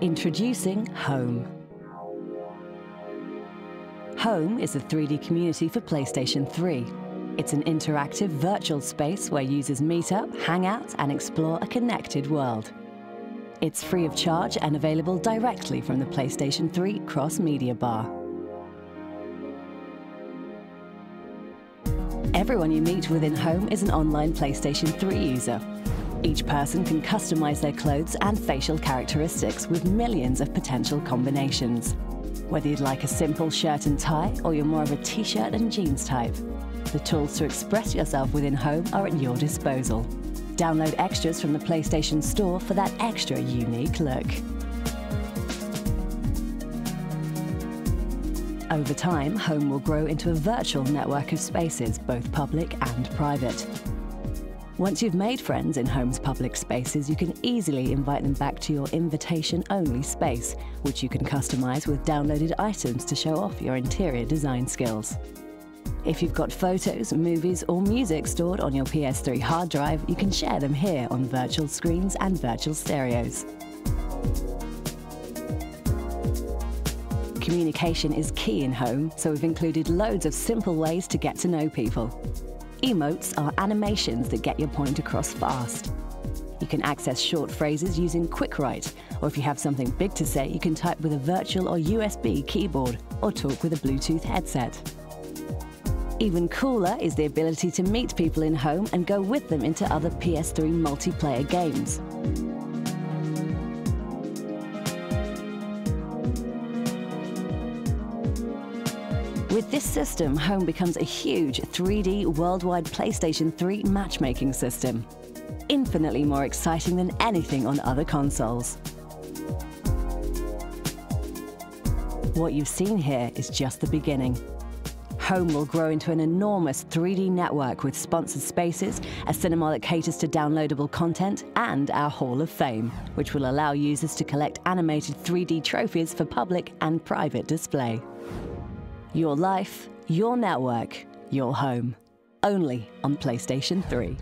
Introducing Home. Home is a 3D community for PlayStation 3. It's an interactive virtual space where users meet up, hang out, and explore a connected world. It's free of charge and available directly from the PlayStation 3 Cross Media Bar. Everyone you meet within Home is an online PlayStation 3 user. Each person can customize their clothes and facial characteristics with millions of potential combinations. Whether you'd like a simple shirt and tie or you're more of a t-shirt and jeans type, the tools to express yourself within Home are at your disposal. Download extras from the PlayStation Store for that extra unique look. Over time, Home will grow into a virtual network of spaces, both public and private. Once you've made friends in Home's public spaces, you can easily invite them back to your invitation-only space, which you can customize with downloaded items to show off your interior design skills. If you've got photos, movies, or music stored on your PS3 hard drive, you can share them here on virtual screens and virtual stereos. Communication is key in home, so we've included loads of simple ways to get to know people. Emotes are animations that get your point across fast. You can access short phrases using QuickWrite, or if you have something big to say, you can type with a virtual or USB keyboard, or talk with a Bluetooth headset. Even cooler is the ability to meet people in home and go with them into other PS3 multiplayer games. With this system, Home becomes a huge 3D worldwide PlayStation 3 matchmaking system. Infinitely more exciting than anything on other consoles. What you've seen here is just the beginning. Home will grow into an enormous 3D network with sponsored spaces, a cinema that caters to downloadable content, and our Hall of Fame, which will allow users to collect animated 3D trophies for public and private display. Your life, your network, your home. Only on PlayStation 3.